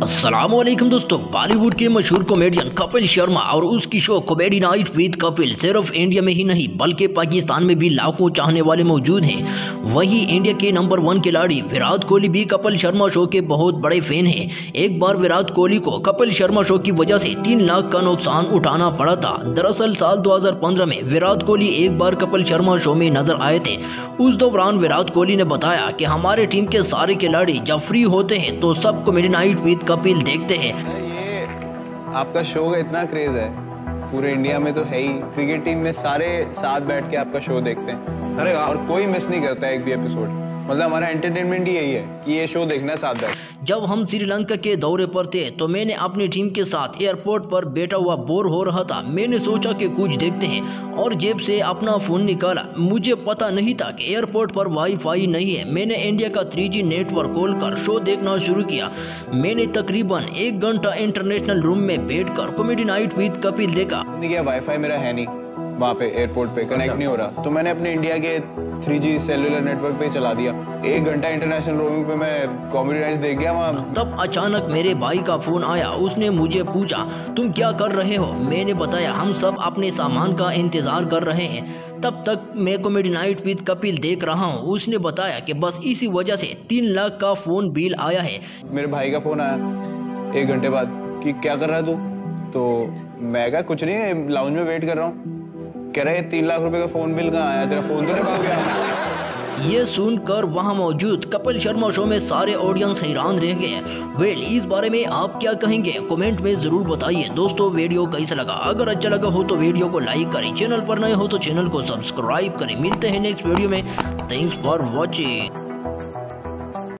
वालेकुम दोस्तों। बॉलीवुड के मशहूर कॉमेडियन कपिल शर्मा और उसकी show comedy night with Kapil सिर्फ़ इंडिया में ही नहीं, बल्कि पाकिस्तान में भी लाखों चाहने वाले मौजूद हैं। वहीं इंडिया के नंबर वन खिलाड़ी विराट कोहली भी कपिल शर्मा शो के बहुत बड़े फ़ैन हैं। एक बार विराट कोहली को कपिल शर्मा शो की वजह से तीन लाख का नुकसान उठाना पड़ा था। दरअसल साल दो हज़ार पंद्रह में विराट कोहली एक बार कपिल शर्मा शो में नज़र आए थे। उस दौरान विराट कोहली ने बताया कि हमारे टीम के सारे खिलाड़ी जब फ्री होते हैं तो सब कॉमेडी नाइट विद कपिल देखते हैं। ये आपका शो का इतना क्रेज है। पूरे इंडिया में तो है ही। क्रिकेट टीम में सारे साथ बैठ के आपका शो देखते हैं। अरे और कोई मिस नहीं करता एक भी एपिसोड मतलब हमारा एंटरटेनमेंट ही यही है कि ये शो देखना साथ बैठ। जब हम श्रीलंका के दौरे पर थे तो मैंने अपनी टीम के साथ एयरपोर्ट पर बैठा हुआ बोर हो रहा था। मैंने सोचा कि कुछ देखते हैं, और जेब से अपना फ़ोन निकाला। मुझे पता नहीं था कि एयरपोर्ट पर वाईफाई नहीं है। मैंने इंडिया का 3G नेटवर्क खोलकर शो देखना शुरू किया। मैंने तकरीबन एक घंटा इंटरनेशनल रूम में बैठकर कॉमेडी नाइट विद कपिल देखा। वाईफाई मेरा है नहीं। वहाँ पे एयरपोर्ट पे कनेक्ट नहीं हो रहा। तो मैंने अपने इंडिया के 3G सेलुलर नेटवर्क पे चला दिया। एक घंटा इंटरनेशनल रोमिंग पे मैं कॉमेडी नाइट्स देख गया वहाँ। तब अचानक मेरे भाई का फ़ोन आया। उसने मुझे पूछा तुम क्या कर रहे हो? मैंने बताया हम सब अपने सामान का इंतज़ार कर रहे हैं। तब तक मैं कॉमेडी नाइट विद कपिल देख रहा हूँ। उसने बताया कि बस इसी वजह से तीन लाख का फ़ोन बिल आया है। मेरे भाई का फ़ोन आया एक घंटे बाद कि क्या कर रहा है तू? तो मैं कहा कुछ नहीं लाउंज में वेट कर रहा हूँ। कह रहे तीन लाख रुपए का फ़ोन बिल कहाँ आया? तेरा फ़ोन तो नहीं गया ये सुनकर वहाँ मौजूद कपिल शर्मा शो में सारे ऑडियंस हैरान रह गए वेल, इस बारे में आप क्या कहेंगे? कमेंट में ज़रूर बताइए। दोस्तों, वीडियो कैसा लगा? अगर अच्छा लगा हो तो वीडियो को लाइक करें। चैनल पर नए हो तो चैनल को सब्सक्राइब करें। मिलते हैं नेक्स्ट वीडियो में। Thanks for watching